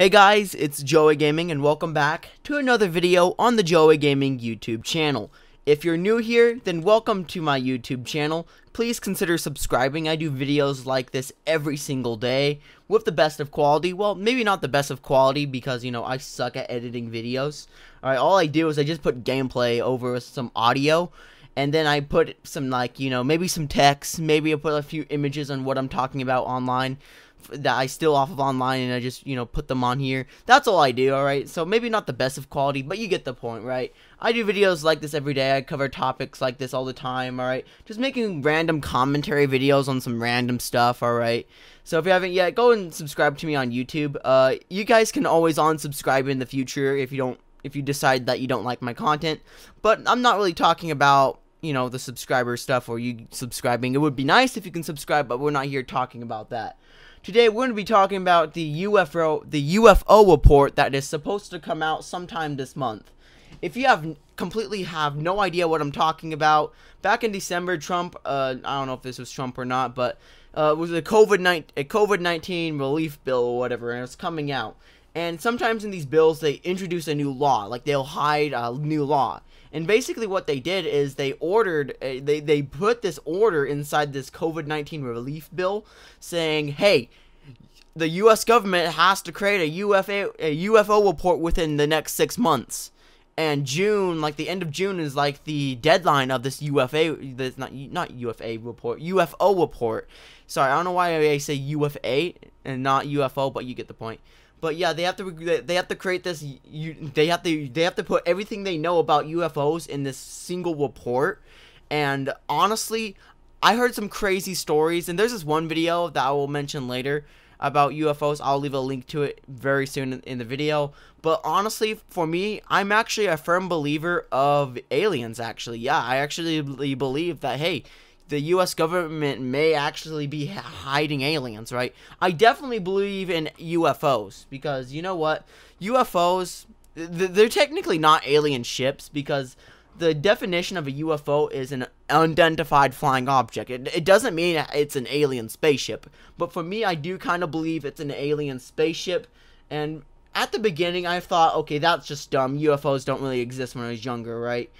Hey guys, it's Joey Gaming and welcome back to another video on the Joey Gaming YouTube channel. If you're new here, then welcome to my YouTube channel. Please consider subscribing. I do videos like this every single day with the best of quality. Well, maybe not the best of quality because, you know, I suck at editing videos. Alright, all I do is I just put gameplay over some audio and then I put some like, you know, maybe some text, maybe I put a few images on what I'm talking about online that I steal off of online and I just, you know, put them on here. That's all I do, alright? So maybe not the best of quality, but you get the point, right? I do videos like this every day. I cover topics like this all the time, alright? Just making random commentary videos on some random stuff, alright? So if you haven't yet, go and subscribe to me on YouTube. Uh, you guys can always unsubscribe in the future if you don't, if you decide that you don't like my content. But I'm not really talking about you know the subscriber stuff or you subscribing it would be nice if you can subscribe but we're not here talking about that Today we're going to be talking about the UFO the UFO report that is supposed to come out sometime this month. If you have completely have no idea what I'm talking about, back in December Trump uh, I don't know if this was Trump or not, but uh, it was a COVID-19 a COVID-19 relief bill or whatever and it's coming out. And sometimes in these bills they introduce a new law, like they'll hide a new law. And basically, what they did is they ordered, uh, they, they put this order inside this COVID 19 relief bill saying, hey, the U.S. government has to create a UFO, a UFO report within the next six months. And June, like the end of June, is like the deadline of this UFA, this not not UFA report, UFO report. Sorry, I don't know why I say UFA and not UFO, but you get the point. But yeah, they have to they have to create this. You, they have to they have to put everything they know about UFOs in this single report. And honestly, I heard some crazy stories, and there's this one video that I will mention later about UFOs. I'll leave a link to it very soon in, in the video. But honestly, for me, I'm actually a firm believer of aliens. Actually, yeah, I actually believe that hey the U.S. government may actually be hiding aliens, right? I definitely believe in UFOs because you know what? UFOs, they're technically not alien ships because the definition of a UFO is an unidentified flying object. It, it doesn't mean it's an alien spaceship, but for me, I do kind of believe it's an alien spaceship. And at the beginning, I thought, okay, that's just dumb. UFOs don't really exist when I was younger, right?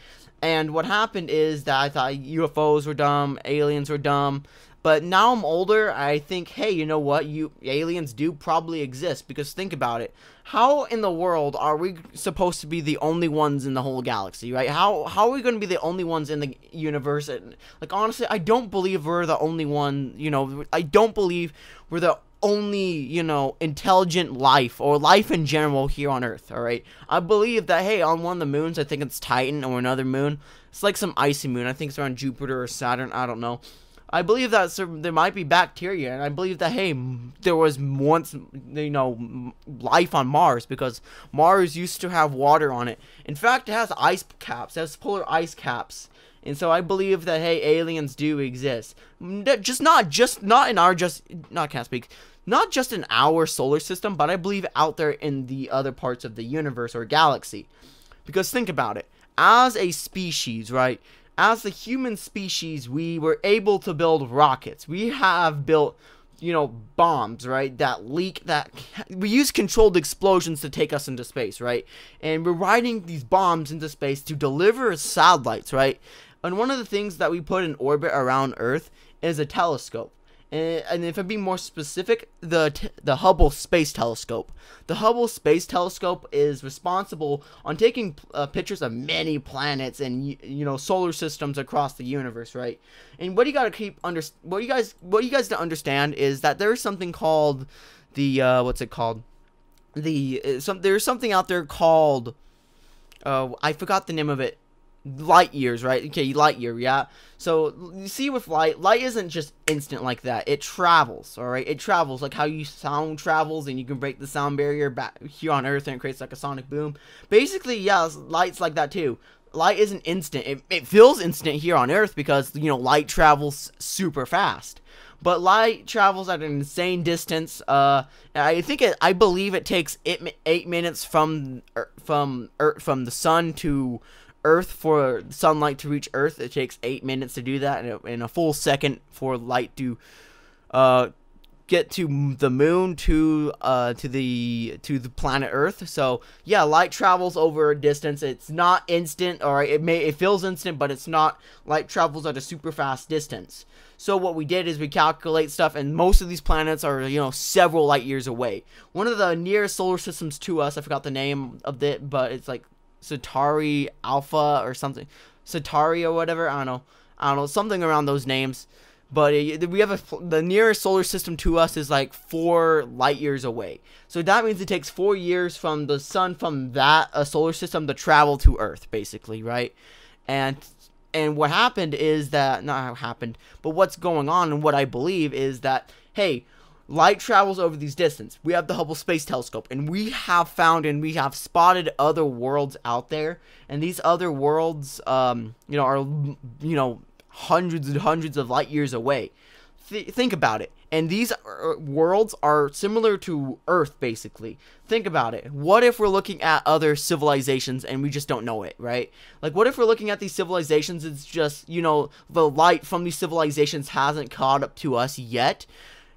And what happened is that I thought UFOs were dumb, aliens were dumb. But now I'm older, I think, hey, you know what? You aliens do probably exist because think about it. How in the world are we supposed to be the only ones in the whole galaxy, right? How how are we going to be the only ones in the universe? And Like honestly, I don't believe we're the only one, you know, I don't believe we're the only, you know, intelligent life or life in general here on Earth, alright? I believe that, hey, on one of the moons, I think it's Titan or another moon, it's like some icy moon. I think it's around Jupiter or Saturn, I don't know. I believe that there might be bacteria, and I believe that, hey, there was once, you know, life on Mars, because Mars used to have water on it. In fact, it has ice caps, it has polar ice caps. And so I believe that hey, aliens do exist. Just not just not in our just not can't speak not just in our solar system, but I believe out there in the other parts of the universe or galaxy. Because think about it. As a species, right? As the human species, we were able to build rockets. We have built, you know, bombs, right? That leak, that we use controlled explosions to take us into space, right? And we're riding these bombs into space to deliver satellites, right? And one of the things that we put in orbit around Earth is a telescope. And, if I'm being more specific, the the Hubble Space Telescope. The Hubble Space Telescope is responsible on taking uh, pictures of many planets and you know solar systems across the universe, right? And what you got to keep under what you guys what you guys to understand is that there's something called the uh, what's it called? The uh, some there's something out there called uh, I forgot the name of it light years, right? Okay, light year, yeah. So you see with light, light isn't just instant like that. It travels, all right. It travels like how you sound travels, and you can break the sound barrier back here on Earth, and it creates like a sonic boom. Basically, yeah, light's like that too. Light isn't instant. It, it feels instant here on Earth because you know light travels super fast. But light travels at an insane distance. Uh, I think it. I believe it takes eight, eight minutes from er, from from the sun to Earth for sunlight to reach Earth. It takes eight minutes to do that, and a, and a full second for light to uh, get to the moon to uh to the to the planet Earth. So yeah, light travels over a distance. It's not instant, or it may it feels instant, but it's not. Light travels at a super fast distance. So what we did is we calculate stuff, and most of these planets are you know several light years away. One of the nearest solar systems to us, I forgot the name of it, but it's like Satari Alpha or something, Satari or whatever. I don't know. I don't know something around those names. But we have a the nearest solar system to us is like four light years away. So that means it takes four years from the sun from that a solar system to travel to Earth, basically, right? And and what happened is that not happened, but what's going on and what I believe is that hey, light travels over these distances. We have the Hubble Space Telescope, and we have found and we have spotted other worlds out there, and these other worlds, um, you know, are you know hundreds and hundreds of light years away. Th- think about it. And these are, worlds are similar to Earth, basically. Think about it. What if we're looking at other civilizations and we just don't know it, right? Like, what if we're looking at these civilizations? It's just, you know, the light from these civilizations hasn't caught up to us yet.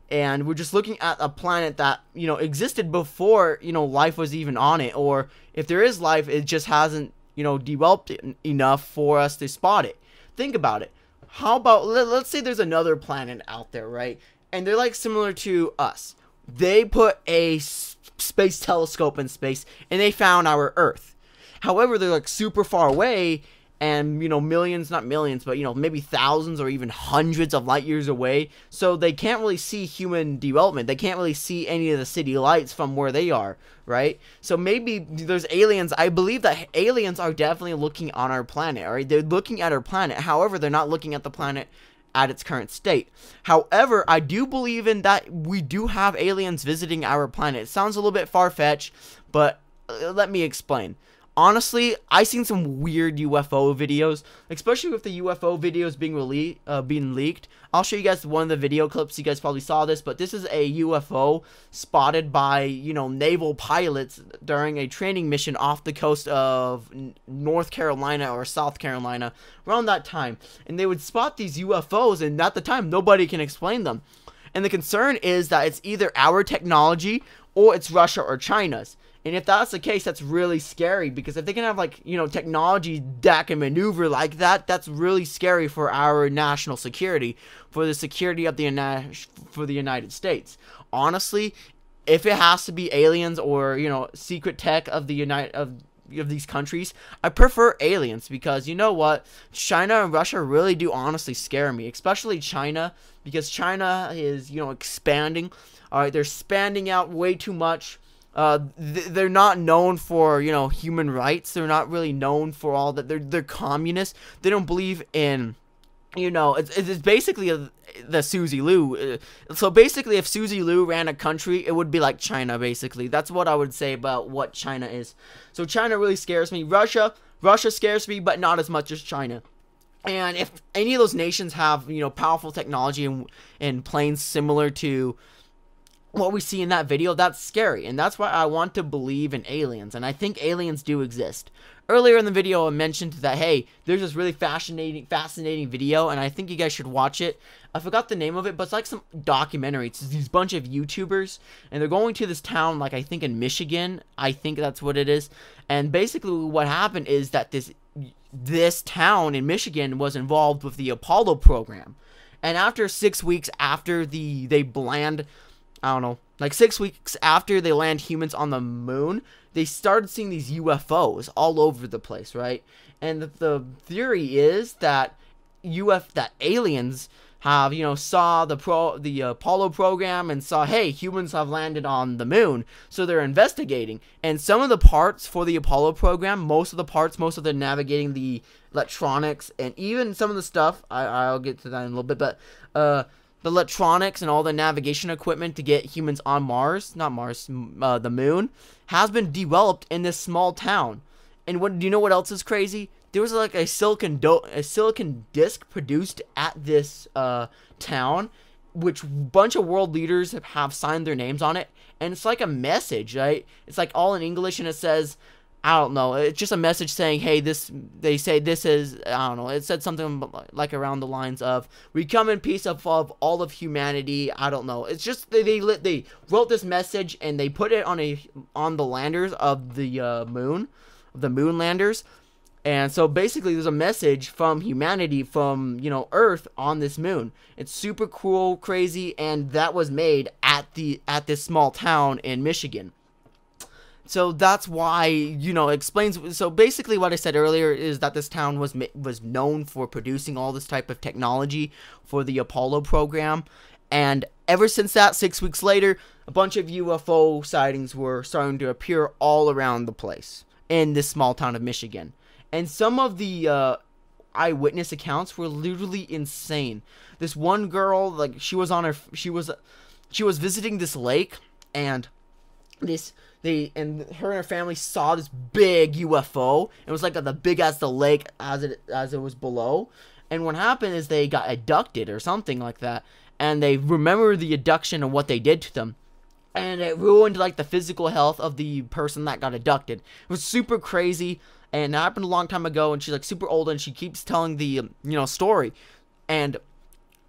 And we're just looking at a planet that, you know, existed before, you know, life was even on it. Or if there is life, it just hasn't, you know, developed enough for us to spot it. Think about it how about let, us say there's another planet out there, right? And they're like similar to us. They put a space telescope in space and they found our Earth. However, they're like super far away and you know millions not millions but you know maybe thousands or even hundreds of light years away. So they can't really see human development. They can't really see any of the city lights from where they are right? So maybe there's aliens. I believe that aliens are definitely looking on our planet right? They're looking at our planet. However they're not looking at the planet at its current state. However, I do believe in that we do have aliens visiting our planet. It sounds a little bit far fetched, but uh, let me explain honestly, I seen some weird UFO videos, especially with the UFO videos being released, uh, being leaked. I'll show you guys one of the video clips. You guys probably saw this, but this is a UFO spotted by you know naval pilots during a training mission off the coast of North Carolina or South Carolina around that time, and they would spot these UFOs, and at the time nobody can explain them. And the concern is that it's either our technology or it's Russia or China's. And if that's the case, that's really scary because if they can have like, you know, technology that can maneuver like that, that's really scary for our national security, for the security of the for the United States. Honestly, if it has to be aliens or, you know, secret tech of the United of of these countries, I prefer aliens because you know what? China and Russia really do honestly scare me, especially China because China is, you know, expanding. All right, they're expanding out way too much uh, th- they're not known for you know human rights. They're not really known for all that. They're they're communists. They don't believe in you know it's, it's basically the Susie Lu. Uh, so basically, if Susie Lu ran a country, it would be like China. Basically, that's what I would say about what China is. So China really scares me. Russia, Russia scares me, but not as much as China. And if any of those nations have you know powerful technology and and planes similar to what we see in that video, that's scary. And that's why I want to believe in aliens. And I think aliens do exist. Earlier in the video, I mentioned that, hey, there's this really fascinating, fascinating video, and I think you guys should watch it. I forgot the name of it, but it's like some documentary. It's these bunch of YouTubers, and they're going to this town, like I think in Michigan. I think that's what it is. And basically, what happened is that this this town in Michigan was involved with the Apollo program. And after six weeks after the they land I don't know, like six weeks after they land humans on the moon, they started seeing these UFOs all over the place, right? And the, the theory is that UF that aliens have you know saw the pro the Apollo program and saw hey humans have landed on the moon so they're investigating and some of the parts for the Apollo program most of the parts most of the navigating the electronics and even some of the stuff I I'll get to that in a little bit but uh the electronics and all the navigation equipment to get humans on Mars, not Mars, uh, the moon, has been developed in this small town. And what do you know what else is crazy? There was like a silicon do- a silicon disc produced at this uh, town, which bunch of world leaders have signed their names on it, and it's like a message, right? It's like all in English, and it says, I don't know. It's just a message saying, "Hey, this." They say this is. I don't know. It said something like around the lines of, "We come in peace of all of humanity." I don't know. It's just they they they wrote this message and they put it on a on the landers of the uh, moon, the moon landers, and so basically, there's a message from humanity, from you know Earth on this moon. It's super cool, crazy, and that was made at the at this small town in Michigan. So that's why you know explains. So basically, what I said earlier is that this town was was known for producing all this type of technology for the Apollo program, and ever since that, six weeks later, a bunch of UFO sightings were starting to appear all around the place in this small town of Michigan, and some of the uh, eyewitness accounts were literally insane. This one girl, like she was on her, she was, she was visiting this lake, and this they and her and her family saw this big UFO. It was like the big as the lake as it as it was below. And what happened is they got abducted or something like that, and they remember the abduction and what they did to them. And it ruined like the physical health of the person that got abducted. It was super crazy, and it happened a long time ago. And she's like super old, and she keeps telling the you know story, and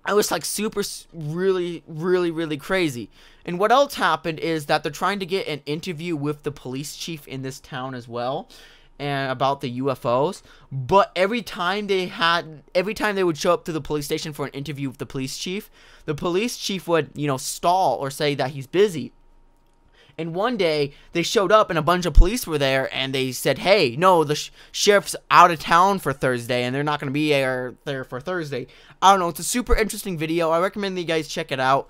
I was like super, really, really, really crazy. And what else happened is that they're trying to get an interview with the police chief in this town as well and about the UFOs. But every time they had, every time they would show up to the police station for an interview with the police chief, the police chief would, you know, stall or say that he's busy. And one day they showed up and a bunch of police were there and they said, "Hey, no, the sh- sheriff's out of town for Thursday and they're not going to be there there for Thursday." I don't know. It's a super interesting video. I recommend you guys check it out.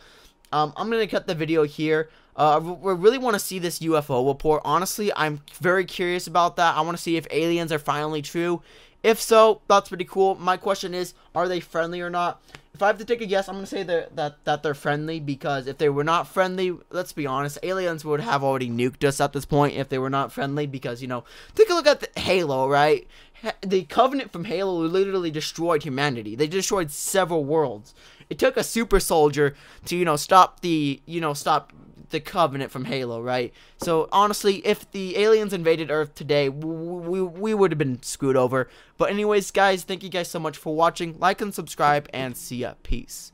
Um, I'm going to cut the video here. Uh, we really want to see this UFO report. Honestly, I'm very curious about that. I want to see if aliens are finally true. If so, that's pretty cool. My question is, are they friendly or not? If I have to take a guess, I'm gonna say that that they're friendly because if they were not friendly, let's be honest, aliens would have already nuked us at this point if they were not friendly. Because you know, take a look at the Halo, right? The Covenant from Halo literally destroyed humanity. They destroyed several worlds. It took a super soldier to you know stop the you know stop the Covenant from Halo, right? So honestly, if the aliens invaded Earth today, we, we would have been screwed over. But anyways, guys, thank you guys so much for watching. Like and subscribe, and see ya. Peace.